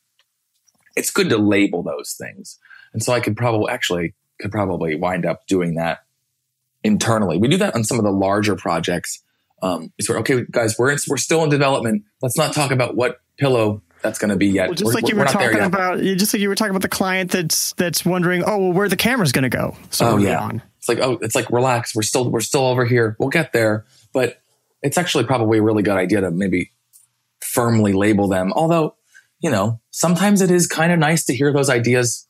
it's good to label those things. And so I could probably actually could probably wind up doing that internally. We do that on some of the larger projects. Um, okay, guys, we're in, we're still in development. Let's not talk about what pillow that's going to be yet. Well, just we're, like you were talking about, just like you were talking about the client that's that's wondering, oh, well, where the camera's going to go. So oh yeah, on. it's like oh, it's like relax. We're still we're still over here. We'll get there, but it's actually probably a really good idea to maybe firmly label them. Although, you know, sometimes it is kind of nice to hear those ideas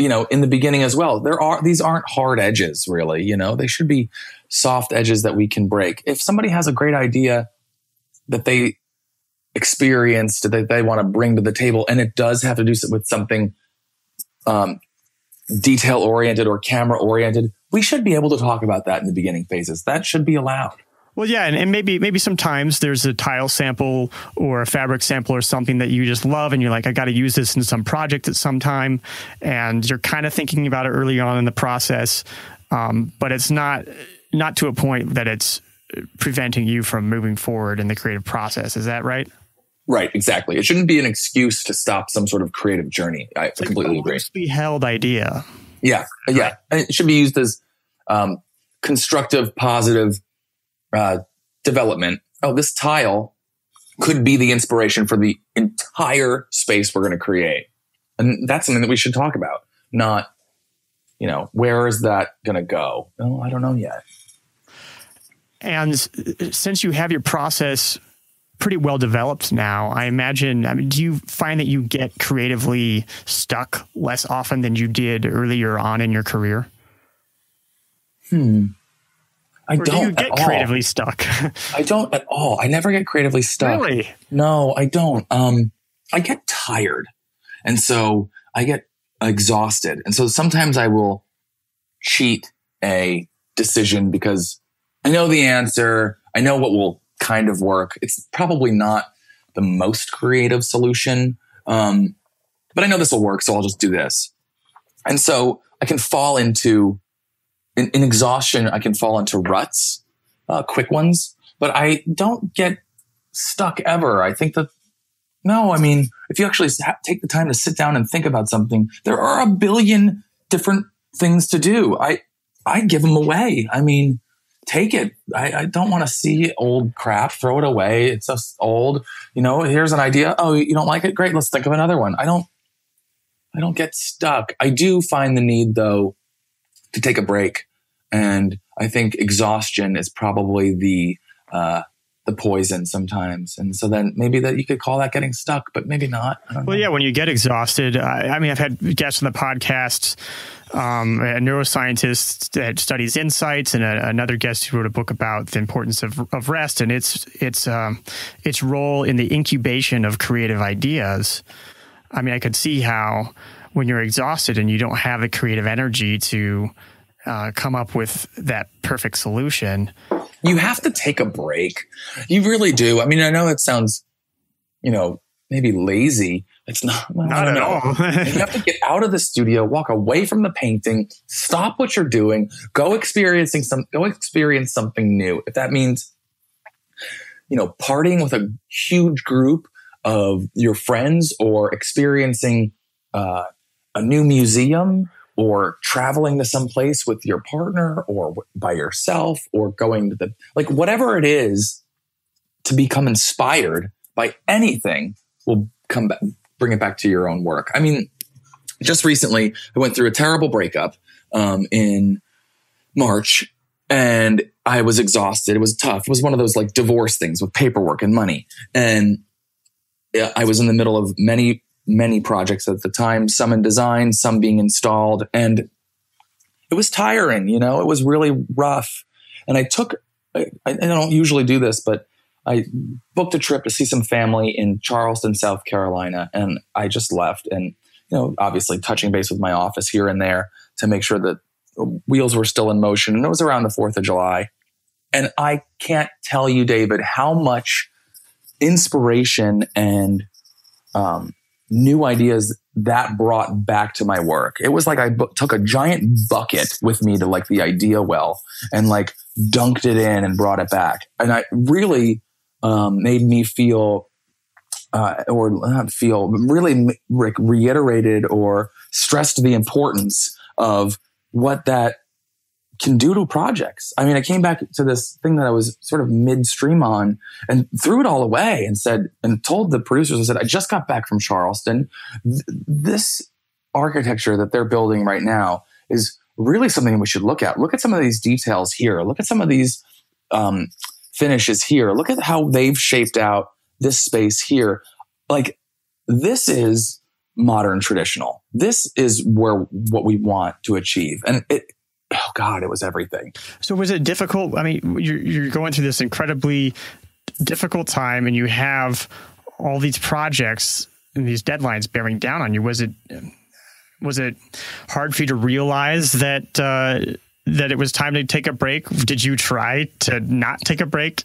you know, in the beginning as well, there are, these aren't hard edges really, you know, they should be soft edges that we can break. If somebody has a great idea that they experienced that they want to bring to the table, and it does have to do with something, um, detail oriented or camera oriented, we should be able to talk about that in the beginning phases. That should be allowed. Well, yeah, and, and, maybe maybe sometimes there's a tile sample or a fabric sample or something that you just love, and you're like, I got to use this in some project at some time, and you're kind of thinking about it early on in the process, um, but it's not not to a point that it's preventing you from moving forward in the creative process. Is that right? Right, exactly. It shouldn't be an excuse to stop some sort of creative journey. I it's completely like agree. Be held idea. Yeah, yeah. It should be used as um, constructive, positive uh, development. Oh, this tile could be the inspiration for the entire space we're going to create, and that's something that we should talk about. Not, you know, where is that going to go? Oh, I don't know yet. And since you have your process pretty well developed now. I imagine. I mean, do you find that you get creatively stuck less often than you did earlier on in your career? Hmm. I or don't do you get creatively stuck. I don't at all. I never get creatively stuck. Really? No, I don't. Um, I get tired, and so I get exhausted, and so sometimes I will cheat a decision because I know the answer. I know what will kind of work. It's probably not the most creative solution. Um, but I know this will work. So I'll just do this. And so I can fall into, in, in exhaustion, I can fall into ruts, uh, quick ones, but I don't get stuck ever. I think that, no, I mean, if you actually take the time to sit down and think about something, there are a billion different things to do. I, I give them away. I mean, take it. I, I don't want to see old crap. Throw it away. It's just old. You know, here's an idea. Oh, you don't like it? Great. Let's think of another one. I don't, I don't get stuck. I do find the need though to take a break. And I think exhaustion is probably the, uh, the poison sometimes. And so then maybe that you could call that getting stuck, but maybe not. Well, know. yeah, when you get exhausted, I, I mean, I've had guests on the podcast um, a neuroscientist that studies insights, and a, another guest who wrote a book about the importance of, of rest and its its um, its role in the incubation of creative ideas. I mean, I could see how when you're exhausted and you don't have the creative energy to uh, come up with that perfect solution, you have to take a break. You really do. I mean, I know it sounds, you know, maybe lazy, it's not, well, not at all. you have to get out of the studio, walk away from the painting, stop what you're doing, go experiencing some, go experience something new. If that means, you know, partying with a huge group of your friends or experiencing uh, a new museum or traveling to some place with your partner or by yourself or going to the, like whatever it is to become inspired by anything will come back, bring it back to your own work. I mean, just recently, I went through a terrible breakup um, in March and I was exhausted. It was tough. It was one of those like divorce things with paperwork and money. And I was in the middle of many, many projects at the time, some in design, some being installed. And it was tiring, you know, it was really rough. And I took, I, I don't usually do this, but I booked a trip to see some family in Charleston, South Carolina, and I just left. And you know, obviously touching base with my office here and there to make sure that wheels were still in motion. And it was around the Fourth of July, and I can't tell you, David, how much inspiration and um, new ideas that brought back to my work. It was like I bu- took a giant bucket with me to like the idea well and like dunked it in and brought it back. And I really um, made me feel uh, or not feel really re- reiterated or stressed the importance of what that can do to projects. I mean, I came back to this thing that I was sort of midstream on and threw it all away and said, and told the producers, I said, I just got back from Charleston. Th- this architecture that they're building right now is really something we should look at. Look at some of these details here. Look at some of these um, finishes here. Look at how they've shaped out this space here. Like this is modern traditional. This is where what we want to achieve. And it, oh God, it was everything. So was it difficult? I mean, you're, you're going through this incredibly difficult time and you have all these projects and these deadlines bearing down on you. Was it, was it hard for you to realize that, uh, that it was time to take a break? Did you try to not take a break?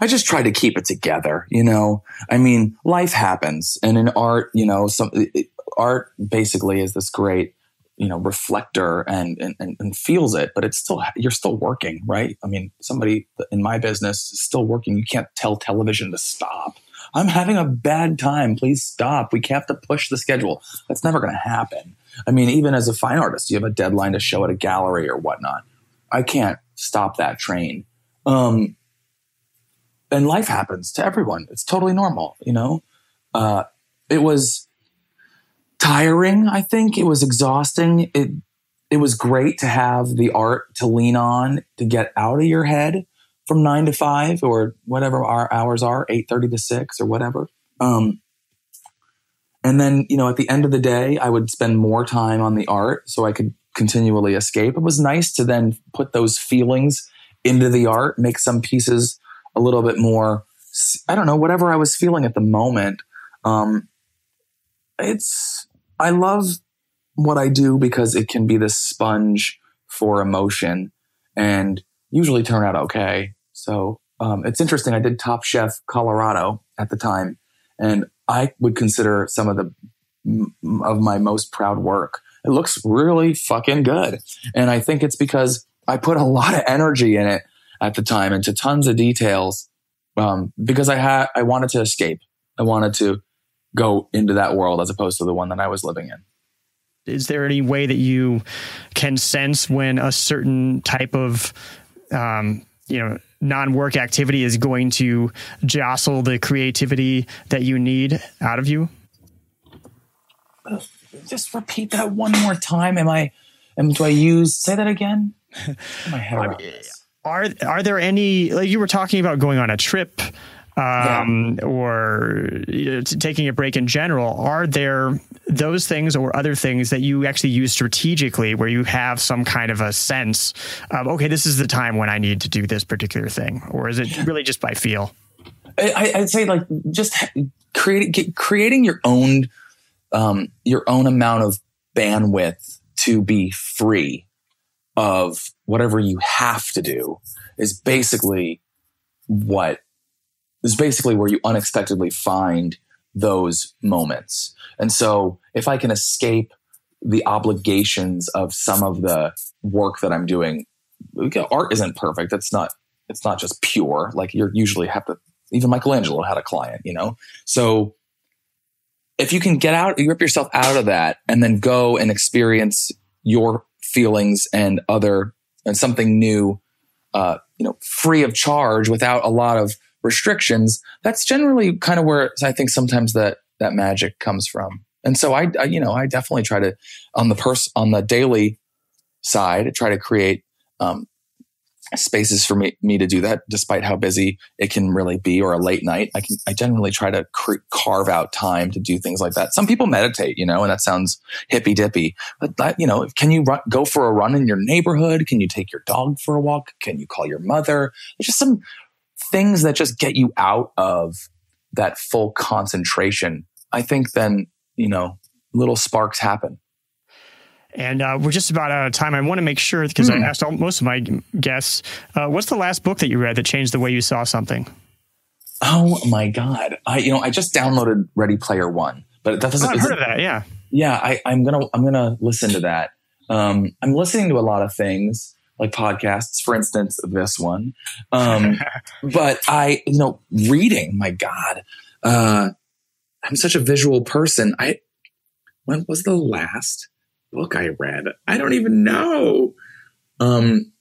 I just try to keep it together, you know. I mean, life happens, and in art, you know, some it, art basically is this great, you know, reflector and, and and feels it, but it's still you're still working, right? I mean, somebody in my business is still working. You can't tell television to stop. I'm having a bad time. Please stop. We have to push the schedule. That's never going to happen. I mean, even as a fine artist, you have a deadline to show at a gallery or whatnot. I can't stop that train. Um, and life happens to everyone. It's totally normal, you know? Uh, it was tiring. I think it was exhausting. It, it was great to have the art to lean on to get out of your head from nine to five or whatever our hours are, 8.30 to six or whatever. Um, and then, you know, at the end of the day, I would spend more time on the art so I could continually escape. It was nice to then put those feelings into the art, make some pieces a little bit more, I don't know, whatever I was feeling at the moment. Um, it's, I love what I do because it can be this sponge for emotion and usually turn out okay. So, um, it's interesting. I did Top Chef Colorado at the time, and I would consider some of the of my most proud work. It looks really fucking good, and I think it's because I put a lot of energy in it at the time into tons of details um, because I had I wanted to escape. I wanted to go into that world as opposed to the one that I was living in. Is there any way that you can sense when a certain type of um, you know non-work activity is going to jostle the creativity that you need out of you? Just repeat that one more time. Am I? Am do I use? Say that again. My head are are there any like you were talking about going on a trip um, yeah. or you know, taking a break in general are there those things or other things that you actually use strategically where you have some kind of a sense of okay this is the time when i need to do this particular thing? Or is it really just by feel? I, would say like just creating creating your own um, your own amount of bandwidth to be free of whatever you have to do is basically what is basically where you unexpectedly find those moments. And so if I can escape the obligations of some of the work that I'm doing, art isn't perfect. It's not, it's not just pure. Like you usually have to, even Michelangelo had a client, you know? So if you can get out, you rip yourself out of that and then go and experience your feelings and other and something new, uh, you know, free of charge without a lot of restrictions. That's generally kind of where I think sometimes that that magic comes from. And so I, I you know, I definitely try to on the purse on the daily side, try to create um, spaces for me, me to do that despite how busy it can really be or a late night i can i generally try to cr- carve out time to do things like that some people meditate you know and that sounds hippy dippy but that you know can you run, go for a run in your neighborhood can you take your dog for a walk can you call your mother it's just some things that just get you out of that full concentration i think then you know little sparks happen and uh, we're just about out of time. I want to make sure because mm. I hmm. asked all, most of my guests, uh, what's the last book that you read that changed the way you saw something? Oh my god! I you know I just downloaded Ready Player One, but that doesn't. Oh, I've heard of that. Yeah. Yeah, I, I'm gonna I'm gonna listen to that. Um, I'm listening to a lot of things like podcasts, for instance, this one. Um, but I, you know, reading. My God, uh, I'm such a visual person. I when was the last book I read? I don't even know. Um,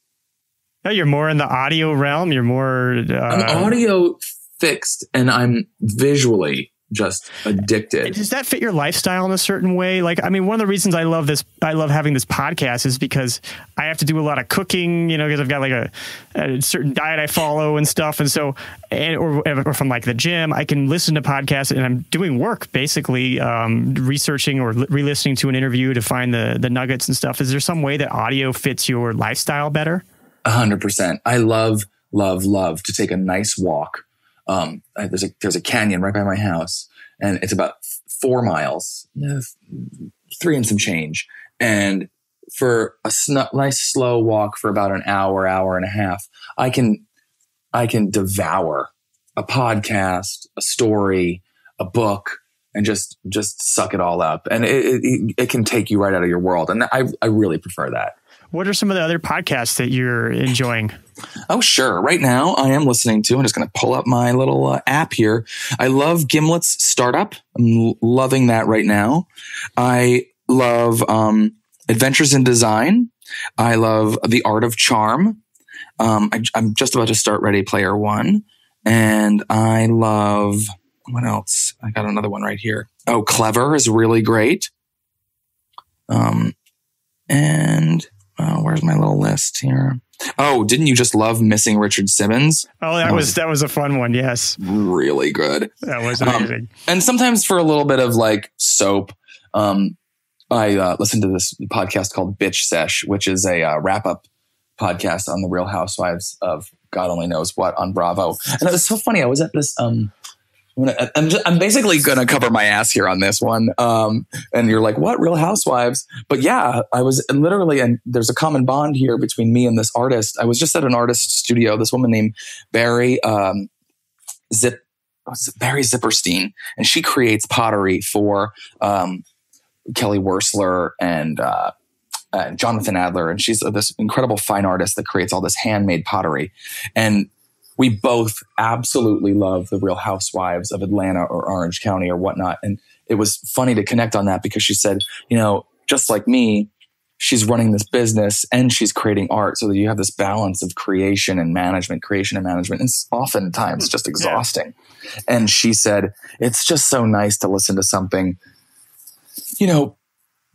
no, you're more in the audio realm. You're more. Uh... I'm audio fixed, and I'm visually just addicted. Does that fit your lifestyle in a certain way? Like, I mean, one of the reasons I love this, I love having this podcast is because I have to do a lot of cooking, you know, because I've got like a, a, certain diet I follow and stuff. And so, and, or, or from like the gym, I can listen to podcasts and I'm doing work basically, um, researching or re listening to an interview to find the, the nuggets and stuff. Is there some way that audio fits your lifestyle better? A hundred percent. I love, love, love to take a nice walk um, there's a there's a canyon right by my house, and it's about four miles, three and some change. And for a sn- nice slow walk for about an hour, hour and a half, I can I can devour a podcast, a story, a book, and just just suck it all up. And it, it, it can take you right out of your world. And I I really prefer that. What are some of the other podcasts that you're enjoying? Oh, sure. Right now, I am listening to, I'm just going to pull up my little uh, app here. I love Gimlet's Startup. I'm loving that right now. I love um, Adventures in Design. I love The Art of Charm. Um, I, I'm just about to start Ready Player One. And I love, what else? I got another one right here. Oh, Clever is really great. Um, and uh, where's my little list here? Oh, didn't you just love missing Richard Simmons? Oh, that, that was, was, that was a fun one. Yes, really good. That was amazing. Um, and sometimes for a little bit of like soap, um, I uh, listened to this podcast called Bitch Sesh, which is a uh, wrap up podcast on the Real Housewives of God only knows what on Bravo. And it was so funny. I was at this um, I'm, just, I'm basically going to cover my ass here on this one. Um, and you're like, what? Real Housewives? But yeah, I was literally, and there's a common bond here between me and this artist. I was just at an artist studio. This woman named Bari um, Zip, Bari Ziperstein, and she creates pottery for um, Kelly Wearstler and uh, Jonathan Adler, and she's this incredible fine artist that creates all this handmade pottery. And we both absolutely love the Real Housewives of Atlanta or Orange County or whatnot. And it was funny to connect on that because she said, you know, just like me, she's running this business and she's creating art so that you have this balance of creation and management, creation and management. It's oftentimes just exhausting. Yeah. And she said, it's just so nice to listen to something, you know,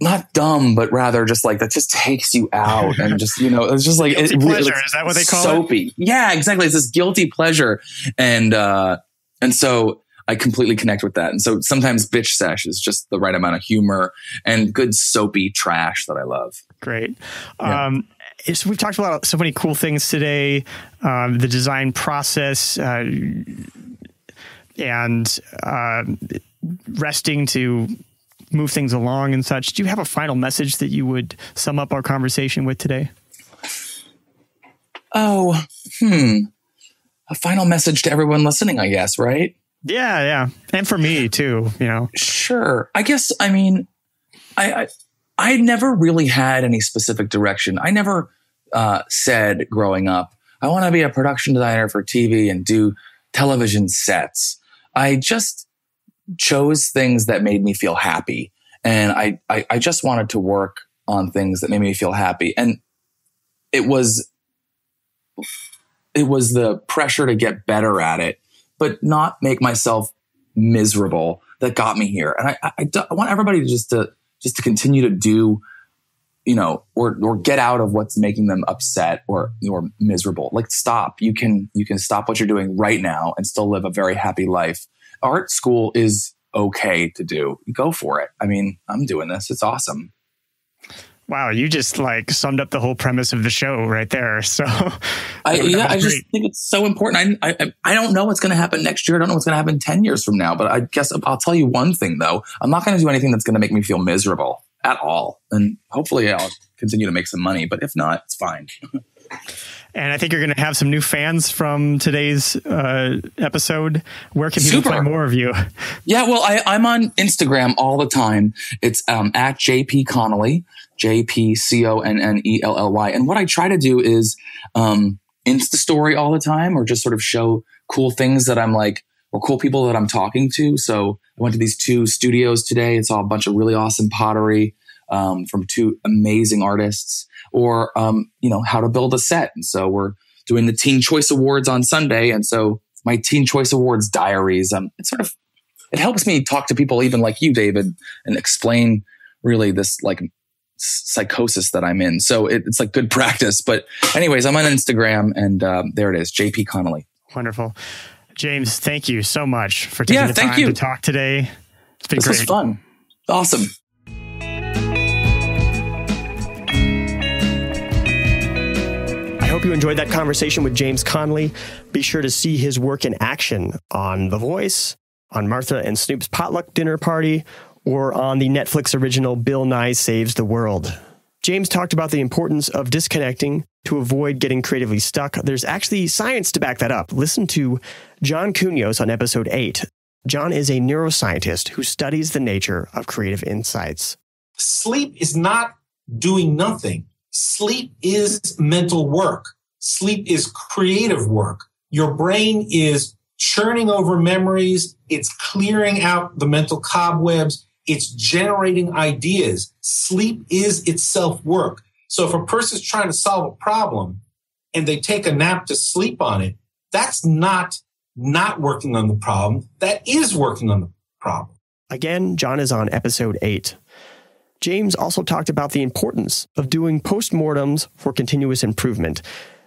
not dumb, but rather just like that just takes you out and just, you know, it's just like, it, pleasure. Is that what they call soapy. it? Yeah, exactly. It's this guilty pleasure. And, uh, and so I completely connect with that. And so sometimes bitch sesh is just the right amount of humor and good soapy trash that I love. Great. Yeah. Um, so we've talked about so many cool things today. Um, the design process, uh, and uh, resting to move things along and such. Do you have a final message that you would sum up our conversation with today? Oh, hmm. A final message to everyone listening, I guess, right? Yeah, yeah. And for me too, you know. Sure. I guess I mean I I, I never really had any specific direction. I never uh, said growing up, I want to be a production designer for TV and do television sets. I just chose things that made me feel happy. And I, I, I just wanted to work on things that made me feel happy. And it was, it was the pressure to get better at it, but not make myself miserable that got me here. And I, I, I want everybody to just to, just to continue to do, you know, or, or get out of what's making them upset or, or miserable. Like stop. You can, you can stop what you're doing right now and still live a very happy life art school is okay to do. Go for it. I mean, I'm doing this. It's awesome. Wow, you just like summed up the whole premise of the show right there. So, I, yeah, I just think it's so important. I, I, I don't know what's going to happen next year. I don't know what's going to happen 10 years from now, but I guess I'll tell you one thing though. I'm not going to do anything that's going to make me feel miserable at all. And hopefully I'll continue to make some money, but if not, it's fine. And I think you're going to have some new fans from today's uh, episode. Where can people Super. find more of you? Yeah, well, I, am on Instagram all the time. It's um, at JP Connelly, J P C O N N E L L Y. And what I try to do is um, Insta story all the time or just sort of show cool things that I'm like, or cool people that I'm talking to. So I went to these two studios today and saw a bunch of really awesome pottery um, from two amazing artists or, um, you know, how to build a set. And so we're doing the Teen Choice Awards on Sunday. And so my Teen Choice Awards diaries, um, it's sort of, it helps me talk to people even like you, David, and explain really this like psychosis that I'm in. So it, it's like good practice. But anyways, I'm on Instagram and um, there it is, JP Connelly. Wonderful. James, thank you so much for taking yeah, the time you. to talk today. It's been this great. was fun. Awesome. Hope you enjoyed that conversation with James Connelly. Be sure to see his work in action on The Voice, on Martha and Snoop's potluck dinner party, or on the Netflix original Bill Nye Saves the World. James talked about the importance of disconnecting to avoid getting creatively stuck. There's actually science to back that up. Listen to John Kounios on episode 8. John is a neuroscientist who studies the nature of creative insights. Sleep is not doing nothing. Sleep is mental work. Sleep is creative work. Your brain is churning over memories. It's clearing out the mental cobwebs. It's generating ideas. Sleep is itself work. So if a person's trying to solve a problem and they take a nap to sleep on it, that's not not working on the problem. That is working on the problem. Again, John is on episode eight. James also talked about the importance of doing postmortems for continuous improvement.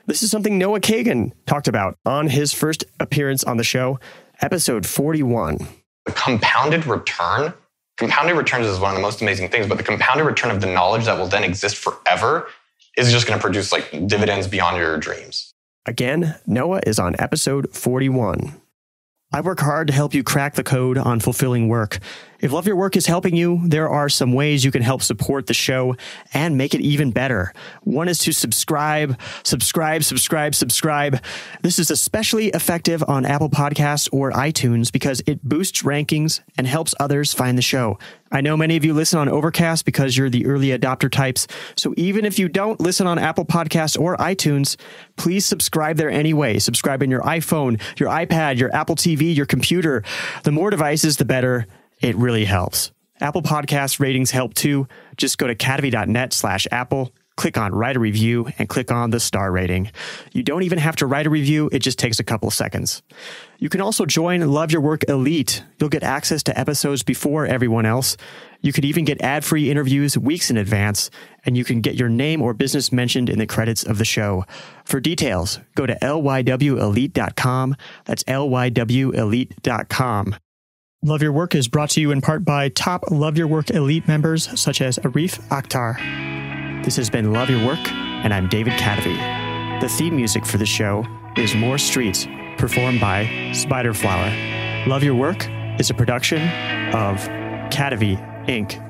This is something Noah Kagan talked about on his first appearance on the show, episode 41. The compounded return compounded returns is one of the most amazing things, but the compounded return of the knowledge that will then exist forever is just going to produce like dividends beyond your dreams. Again, Noah is on episode 41. I work hard to help you crack the code on fulfilling work. If Love Your Work is helping you, there are some ways you can help support the show and make it even better. One is to subscribe, subscribe, subscribe, subscribe. This is especially effective on Apple Podcasts or iTunes because it boosts rankings and helps others find the show. I know many of you listen on Overcast because you're the early adopter types. So even if you don't listen on Apple Podcasts or iTunes, please subscribe there anyway. Subscribe in your iPhone, your iPad, your Apple TV, your computer. The more devices, the better. It really helps. Apple Podcast ratings help too. Just go to kadavy.net slash Apple, click on write a review, and click on the star rating. You don't even have to write a review. It just takes a couple seconds. You can also join Love Your Work Elite. You'll get access to episodes before everyone else. You could even get ad free interviews weeks in advance, and you can get your name or business mentioned in the credits of the show. For details, go to lywelite.com. That's lywelite.com. Love Your Work is brought to you in part by top Love Your Work elite members such as Arif Akhtar. This has been Love Your Work, and I'm David Kadavy. The theme music for the show is More Streets, performed by Spiderflower. Love Your Work is a production of Kadavy Inc.